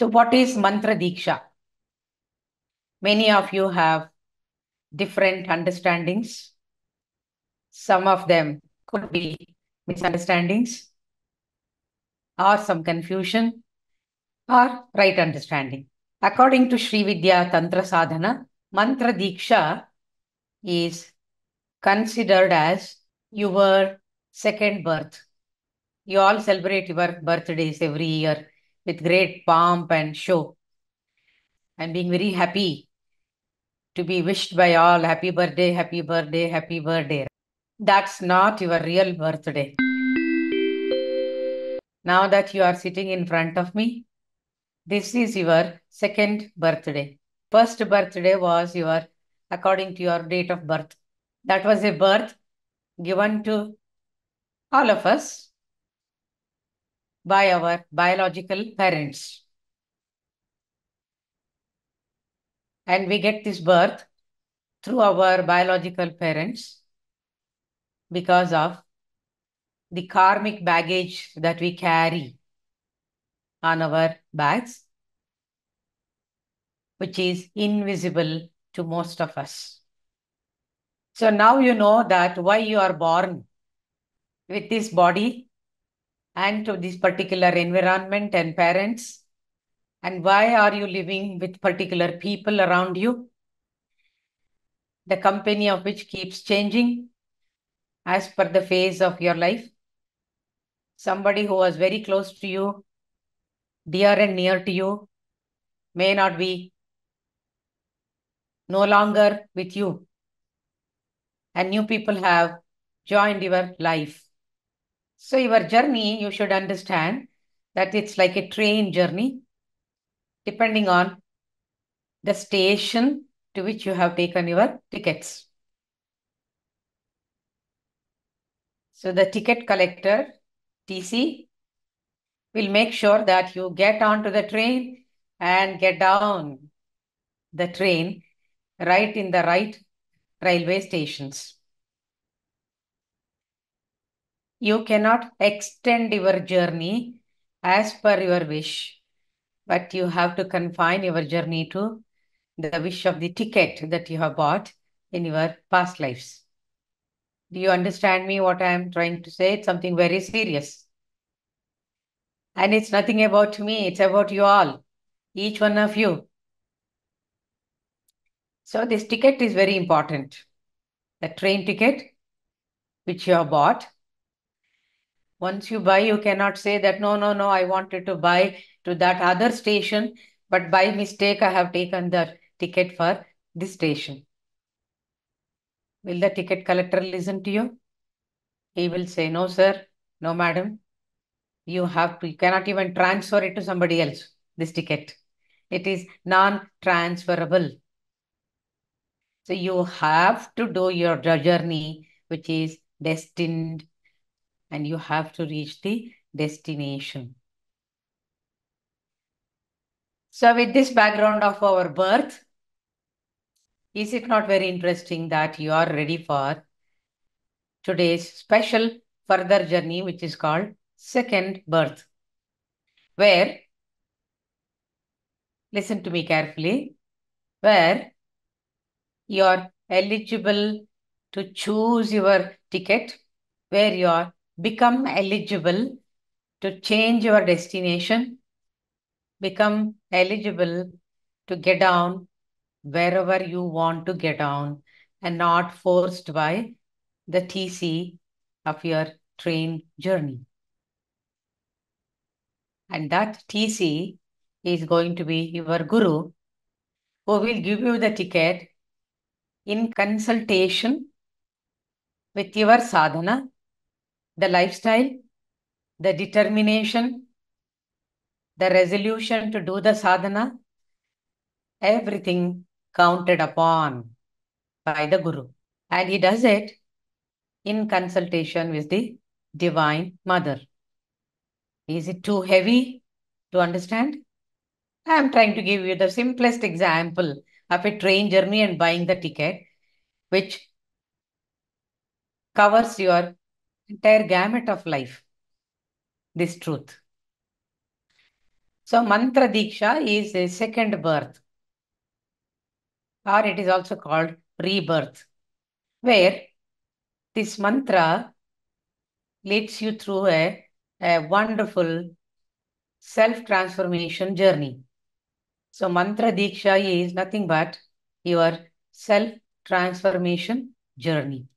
So, what is Mantra Diksha? Many of you have different understandings. Some of them could be misunderstandings, or some confusion, or right understanding. According to Sri Vidya Tantra Sadhana, Mantra Diksha is considered as your second birth. You all celebrate your birthdays every year with great pomp and show. I'm being very happy to be wished by all happy birthday, happy birthday, happy birthday. That's not your real birthday. Now that you are sitting in front of me, this is your second birthday. First birthday was your, according to your date of birth. That was a birth given to all of us by our biological parents. And we get this birth through our biological parents because of the karmic baggage that we carry on our backs, which is invisible to most of us. So now you know that why you are born with this body and to this particular environment and parents? And why are you living with particular people around you? The company of which keeps changing as per the phase of your life? Somebody who was very close to you dear and near to you may not be no longer with you. And new people have joined your life so your journey you should understand that it's like a train journey depending on the station to which you have taken your tickets. So the ticket collector, TC, will make sure that you get onto the train and get down the train right in the right railway stations. You cannot extend your journey as per your wish, but you have to confine your journey to the wish of the ticket that you have bought in your past lives. Do you understand me what I am trying to say? It's something very serious. And it's nothing about me, it's about you all, each one of you. So this ticket is very important. The train ticket, which you have bought. Once you buy, you cannot say that, no, no, no, I wanted to buy to that other station, but by mistake, I have taken the ticket for this station. Will the ticket collector listen to you? He will say, no, sir, no, madam. You have to, you cannot even transfer it to somebody else, this ticket. It is non-transferable. So you have to do your journey, which is destined, and you have to reach the destination. So with this background of our birth, is it not very interesting that you are ready for today's special further journey, which is called second birth, where, listen to me carefully, where you are eligible to choose your ticket, where you are become eligible to change your destination, become eligible to get down wherever you want to get down and not forced by the TC of your train journey. And that TC is going to be your guru who will give you the ticket in consultation with your sadhana, the lifestyle, the determination, the resolution to do the sadhana, everything counted upon by the Guru. And he does it in consultation with the Divine Mother. Is it too heavy to understand? I am trying to give you the simplest example of a train journey and buying the ticket, which covers your entire gamut of life. This truth. So Mantra Diksha is a second birth, or it is also called rebirth, where this mantra leads you through a, a wonderful self-transformation journey. So Mantra Diksha is nothing but your self-transformation journey.